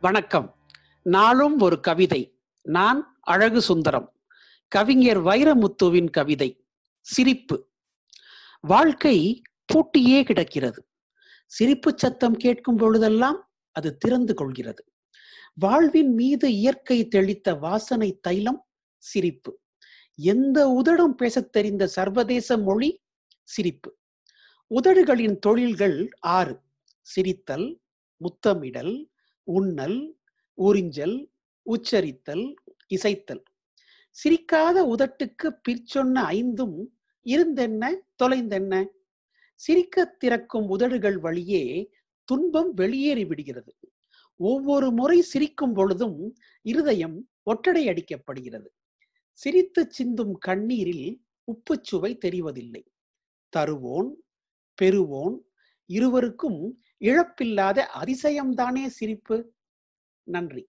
வணக்கம். நாளும் ஒரு கவிதை. நான் அழகு சுந்தரம். கவிஞர் வைரமுத்துவின் கவிதை. சிரிப்பு. வாழ்க்கை பூட்டியே கிடக்கிறது. சிரிப்பு சத்தம் கேட்கும் பொழுதெல்லாம் அது திறந்து கொள்கிறது. வாழ்வின் மீது இயற்கை தெளித்த வாசனை தைலம் சிரிப்பு. எந்த உதடும் பேசத் தெரிந்த சர்வதேச மொழி சிரிப்பு. உதடுகளின் தொழில்கள் ஆறு. சிரித்தல் முத்தமிடல் உண்ணல் உறிஞ்சல் உச்சரித்தல் இசைத்தல். சிரிக்காத உதட்டுக்கு பிற்சொன்ன ஐந்தும் இருந்தென்ன தொலைந்தென்ன? சிரிக்க திறக்கும் உதடுகள் வழியே துன்பம் வெளியேறி விடுகிறது. ஒவ்வொரு முறை சிரிக்கும் பொழுதும் இருதயம் ஒற்றடை அடிக்கப்படுகிறது. சிரித்து சிந்தும் கண்ணீரில் உப்புச்சுவை தெரிவதில்லை. தருவோன் பெறுவோன் இருவருக்கும் இழப்பில்லாத அதிசயம்தானே சிரிப்பு? நன்றி.